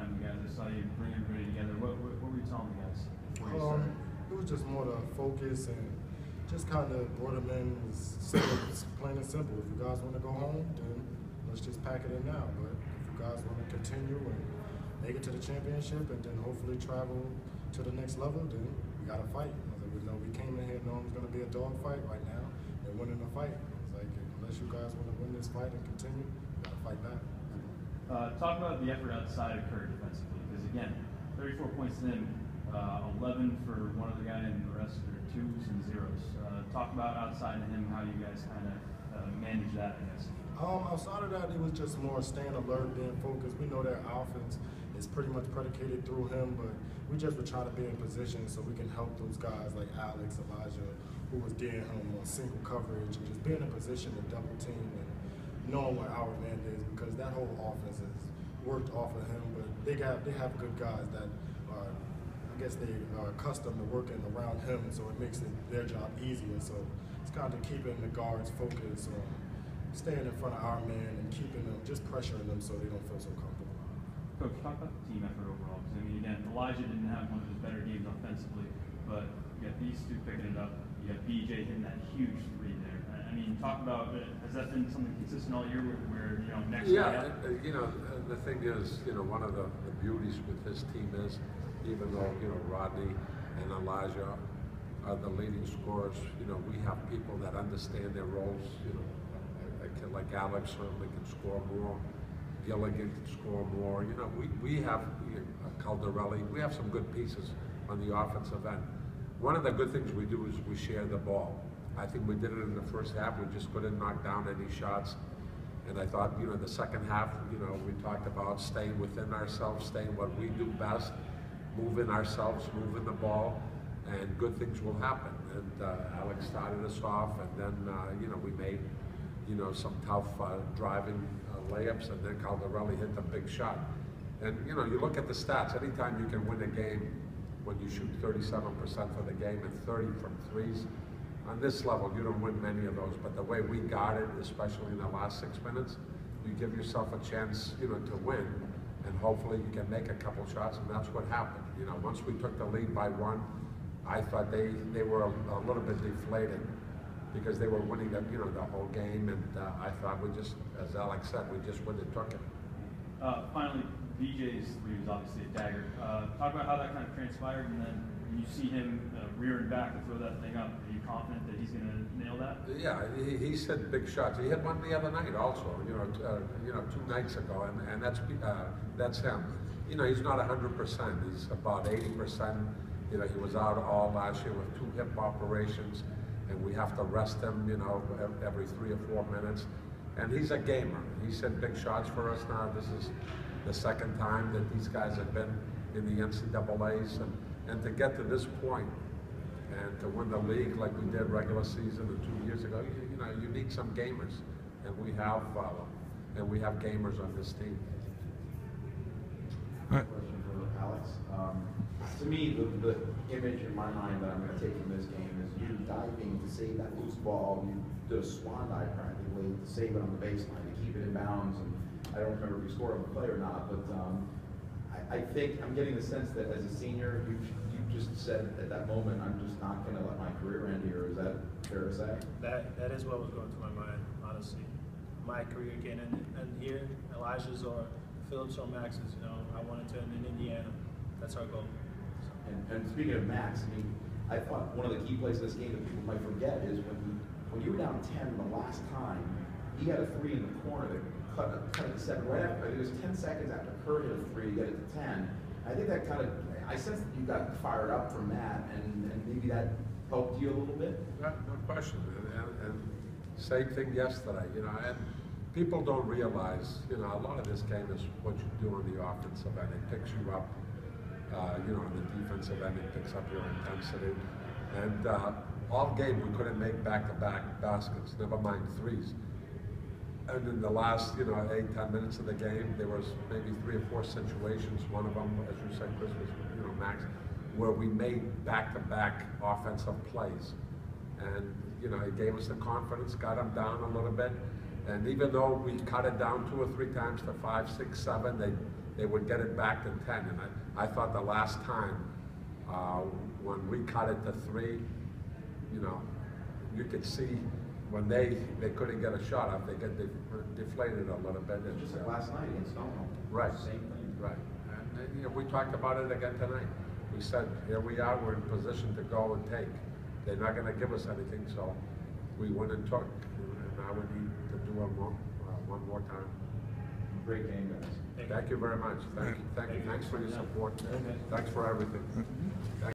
time the guys. I saw you bring everybody together. What, what, what were you telling the guys before you Um, started? it was just more to focus and just kind of brought them in. It's plain and simple. If you guys want to go home, then let's just pack it in now. But if you guys want to continue and make it to the championship and then hopefully travel to the next level, then we got to fight. We know we came in here knowing it's going to be a dog fight right now. They're winning the fight. It's like unless you guys want to win this fight and continue, we got to fight back. Uh, talk about the effort outside of Kerr defensively, because again, 34 points to him, uh, 11 for one other guy, and the rest are twos and zeros. Uh, talk about outside of him, how you guys kind of uh, manage that, I guess. Um, outside of that, it was just more staying alert, being focused. We know that offense is pretty much predicated through him, but we just were trying to be in position so we can help those guys like Alex, Elijah, who was daring him on single coverage, and just being in position to double team and knowing what our man is because that whole offense has worked off of him. But they got they have good guys that are, I guess they are accustomed to working around him, so it makes it, their job easier. So it's kind of keeping the guards focused on staying in front of our man and keeping them, just pressuring them so they don't feel so comfortable. Coach, talk about the team effort overall. 'cause, I mean, again, Elijah didn't have one of his better games offensively, but you got these two picking it up. You got BJ hitting that huge three there. I- I mean, talk about has that been something consistent all year where, where you know next Yeah, uh, you know, the thing is, you know, one of the, the beauties with this team is, even though, you know, Rodney and Elijah are the leading scorers, you know, we have people that understand their roles, you know, a like Alex certainly can score more, Gilligan can score more, you know, we, we have, uh, Caldarelli, we have some good pieces on the offensive end. One of the good things we do is we share the ball. I think we did it in the first half, we just couldn't knock down any shots. And I thought, you know, in the second half, you know, we talked about staying within ourselves, staying what we do best, moving ourselves, moving the ball, and good things will happen. And uh, Alex started us off, and then, uh, you know, we made, you know, some tough uh, driving uh, layups, and then Caldarelli hit the big shot. And, you know, you look at the stats, anytime you can win a game when you shoot 37% for the game and 30 from threes, on this level, you don't win many of those, but the way we got it, especially in the last six minutes, you give yourself a chance, you know, to win, and hopefully you can make a couple shots, and that's what happened. You know, once we took the lead by one, I thought they, they were a, a little bit deflated because they were winning the, you know, the whole game, and uh, I thought we just, as Alex said, we just wouldn't have took it. Uh, finally, BJ's three was obviously a dagger. Uh, talk about how that kind of transpired, and then when you see him uh, rearing back to throw that thing up, are you confident that he's going to nail that? Yeah, he, he said big shots. He hit one the other night also. You know, uh, you know, two nights ago, and, and that's uh, that's him. You know, he's not hundred percent. He's about eighty percent. You know, he was out all last year with two hip operations, and we have to rest him. You know, every three or four minutes. And he's a gamer. He said big shots for us now. This is the second time that these guys have been in the NCAA's, and and to get to this point and to win the league like we did regular season and two years ago, you, you know, you need some gamers, and we have, uh, and we have gamers on this team. Question for Alex. Um, to me, the, the image in my mind that I'm going to take from this game is you diving to save that loose ball. You did a swan dive practically to save it on the baseline to keep it in bounds. And I don't remember if you scored on the play or not, but um, I, I think I'm getting the sense that as a senior, you you just said at that moment, I'm just not going to let my career end here. Is that fair to say? That that is what was going through my mind, honestly. My career can end, end here, Elijah's or Phillips or Max's. You know, I wanted to end in Indiana. That's our goal. And, and speaking of Max, I mean, I thought one of the key plays in this game that people might forget is when you when you were down ten the last time, he had a three in the corner that cut cut it to seven right after. It was ten seconds after Kerr hit a three to get it to ten. I think that kind of I sense that you got fired up from that, and, and maybe that helped you a little bit. No, no question. And, and, same thing yesterday, you know, and people don't realize, you know, a lot of this game is what you do on the offensive end. It picks you up, uh, you know, on the defensive end, it picks up your intensity. And uh, all game, we couldn't make back-to-back baskets, never mind threes. And in the last, you know, eight, ten minutes of the game, there was maybe three or four situations. One of them, as you said, Chris, was, you know, Max, where we made back-to-back offensive plays. And, you know, it gave us the confidence, got them down a little bit. And even though we cut it down two or three times to five, six, seven, they, they would get it back to ten, and I, I thought the last time, uh, when we cut it to three, you know, you could see when they, they couldn't get a shot off, they get def- deflated a little bit. and- Just like last night against Stonehill. Right. Same thing. Right, and, uh, you know, we talked about it again tonight. We said, here we are, we're in position to go and take. They're not gonna give us anything, so we went and took, and now we need to do one more, uh, one more time. Great game, guys. Thank you very much, thank you, thank you, thanks for your support, thanks for everything. Thank